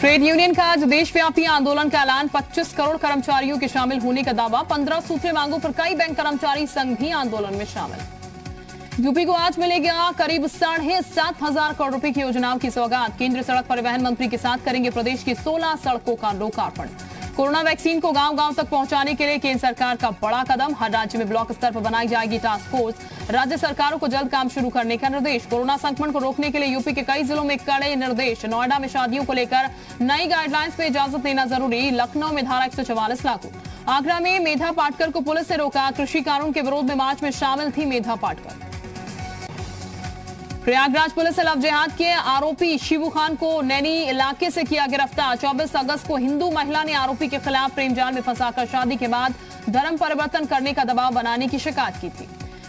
Trade union का आज देशव्यापी आंदोलन का ऐलान। 25 करोड़ कर्मचारियों के शामिल होने का दावा। 15 सूत्रीय मांगों पर कई बैंक कर्मचारी संघ भी आंदोलन में शामिल। यूपी को आज मिलेगा करीब साढ़े सात हज़ार करोड़ रुपए की योजनाओं की सौगात। केंद्रीय सड़क परिवहन मंत्री के साथ करेंगे प्रदेश की 16 सड़कों का लोकार्पण। कोरोना वैक्सीन को गाँव गाँव तक पहुँचाने के लिए केंद्र सरकार का बड़ा कदम। हर राज्य में ब्लॉक स्तर पर बनाई जाएगी टास्क फोर्स राज्य सरकारों को जल्द काम शुरू करने का निर्देश। कोरोना संक्रमण को रोकने के लिए यूपी के कई जिलों में कड़े निर्देश। नोएडा में शादियों को लेकर नई गाइडलाइंस में इजाज़त लेना ज़रूरी। लखनऊ में धारा एक लागू। आगरा में मेधा पाटकर को पुलिस से रोका। कृषि कानून के विरोध में मार्च में शामिल थी मेधा पाटकर। प्रयागराज पुलिस ने लव जिहाद के आरोपी शिबू खान को नैनी इलाके से किया गिरफ़्तार। 24 अगस्त को हिंदू महिला ने आरोपी के खिलाफ प्रेम जाल में फंसाकर शादी के बाद धर्म परिवर्तन करने का दबाव बनाने की शिकायत की थी।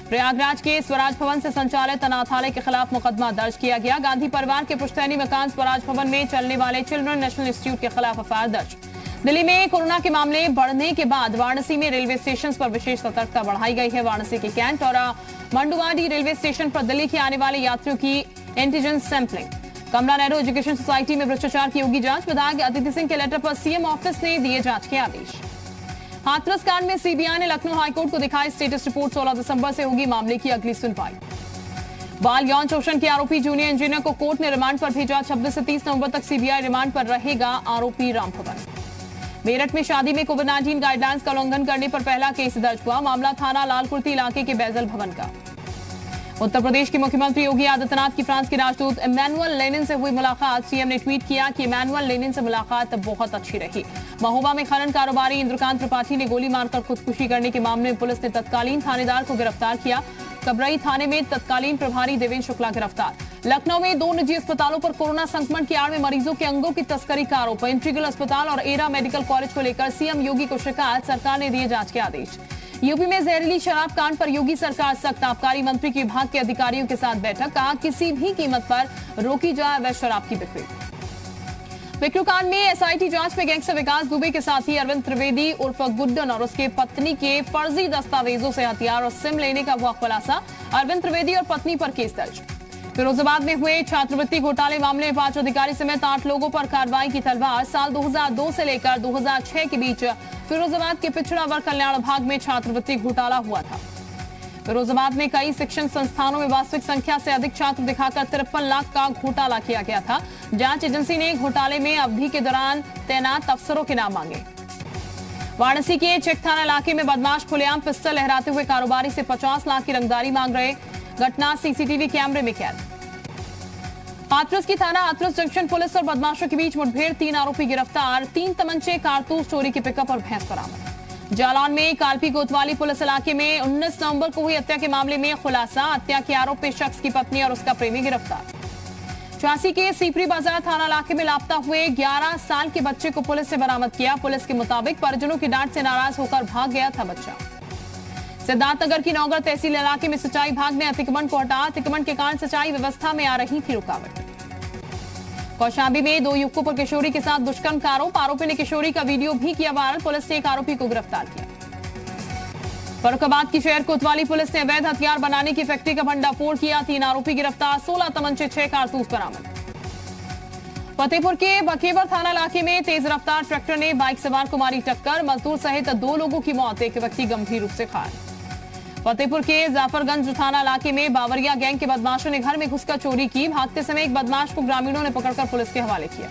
प्रयागराज के स्वराज भवन से संचालित अनाथालय के खिलाफ मुकदमा दर्ज किया गया। गांधी परिवार के पुश्तैनी मकान स्वराज भवन में चलने वाले चिल्ड्रन नेशनल इंस्टीट्यूट के खिलाफ एफआईआर दर्ज। दिल्ली में कोरोना के मामले बढ़ने के बाद वाराणसी में रेलवे स्टेशन पर विशेष सतर्कता बढ़ाई गई है वाराणसी के कैंट और मंडुवाडी रेलवे स्टेशन पर दिल्ली के आने वाले यात्रियों की antigen sampling. Kamla Nehru education society में भ्रष्टाचार की होगी जाँच, विधायक अदिति सिंह के लेटर पर सीएम ऑफ़िस ने दिए जाँच के आदेश। हाथरस कांड में सीबीआई ने लखनऊ हाईकोर्ट को दिखाई स्टेटस रिपोर्ट 16 दिसंबर से होगी मामले की अगली सुनवाई। बाल यौन शोषण के आरोपी जूनियर इंजीनियर को कोर्ट ने रिमांड पर भेजा 26 से 30 नवंबर तक सीबीआई रिमांड पर रहेगा आरोपी रामभवन मेरठ में शादी में कोविड नाइन्टीन गाइडलाइंस का उल्लंघन करने पर पहला केस दर्ज हुआ। मामला थाना लालकुर्ती इलाके के बैजल भवन का। उत्तर प्रदेश के मुख्यमंत्री योगी आदित्यनाथ की फ्रांस के राजदूत इमैनुअल लेनिन से हुई मुलाकात। सीएम ने ट्वीट किया कि इमैनुअल लेनिन से मुलाकात बहुत अच्छी रही। महोबा में खनन कारोबारी इंद्रकांत त्रिपाठी ने गोली मारकर खुदकुशी करने के मामले में पुलिस ने तत्कालीन थानेदार को गिरफ़्तार किया। कबरई थाने में तत्कालीन प्रभारी देवेंद्र शुक्ला गिरफ़्तार। लखनऊ में दो निजी अस्पतालों पर कोरोना संक्रमण की आड़ में मरीजों के अंगों की तस्करी का आरोप। इंट्रीगल अस्पताल और एरा मेडिकल कॉलेज को लेकर सीएम योगी को शिकायत, सरकार ने दिए जाँच के आदेश। यूपी में जहरीली शराब कांड पर योगी सरकार सख्त आबकारी, मंत्री के विभाग के अधिकारियों के साथ बैठक, कहा किसी भी कीमत पर रोकी जाए वह शराब की बिक्री। विक्रू कांड में एसआईटी जाँच में गैंगस्टर विकास दुबे के साथ ही अरविंद त्रिवेदी उर्फ़ गुड्डन और उसके पत्नी के फर्जी दस्तावेजों से हथियार और सिम लेने का हुआ खुलासा। अरविंद त्रिवेदी और पत्नी पर केस दर्ज। फिरोजाबाद में हुए छात्रवृत्ति घोटाले मामले में पाँच अधिकारी समेत आठ लोगों पर कार्रवाई की तलवार। साल 2002 से लेकर 2006 के बीच फिरोजाबाद के पिछड़ा वर्ग कल्याण विभाग में छात्रवृत्ति घोटाला हुआ था। फिरोजाबाद में कई शिक्षण संस्थानों में वास्तविक संख्या से अधिक छात्र दिखाकर तिरपन लाख का घोटाला किया गया था। जाँच एजेंसी ने घोटाले में अवधि के दौरान तैनात अफसरों के नाम मांगे। वाराणसी के चेक थाना इलाके में बदमाश खुलेआम पिस्टल लहराते हुए कारोबारी से 50 लाख की रंगदारी मांग रहे घटना सीसीटीवी कैमरे में कैद हाथरस की थाना हाथरस जंक्शन पुलिस और बदमाशों के बीच मुठभेड़, तीन आरोपी गिरफ़्तार, तीन तमंचे कारतूस चोरी की पिकअप और भैंस बरामद। जालौन में कालपी कोतवाली पुलिस इलाके में 19 नवंबर को हुई हत्या के मामले में खुलासा, हत्या के आरोप में शख्स की पत्नी और उसका प्रेमी गिरफ़्तार। झांसी के सीपरी बाज़ार थाना इलाके में लापता हुए 11 साल के बच्चे को पुलिस ने बरामद किया। पुलिस के मुताबिक परिजनों की डांट से नाराज़ होकर भाग गया था बच्चा। सिद्धार्थनगर की नौगढ़ तहसील इलाके में सिंचाई विभाग ने अतिक्रमण को हटा, अतिक्रमण के कारण सिंचाई व्यवस्था में आ रही थी रुकावट। कौशाम्बी में दो युवकों पर किशोरी के साथ दुष्कर्म का आरोप, आरोपी ने किशोरी का वीडियो भी किया वायरल, पुलिस ने एक आरोपी को गिरफ़्तार किया। फरुखाबाद की शहर कोतवाली पुलिस ने अवैध हथियार बनाने की फैक्ट्री का भंडाफोड़ किया, तीन आरोपी गिरफ़्तार, सोलह तमंचे, छह कारतूस बरामद। फतेहपुर के बखेबर थाना इलाके में तेज रफ्तार ट्रैक्टर ने बाइक सवार को मारी टक्कर, मजदूर सहित दो लोगों की मौत, एक व्यक्ति गंभीर रूप से घायल। फतेहपुर के जाफरगंज थाना इलाके में बावरिया गैंग के बदमाशों ने घर में घुसकर चोरी की। भागते समय एक बदमाश को ग्रामीणों ने पकड़कर पुलिस के हवाले किया।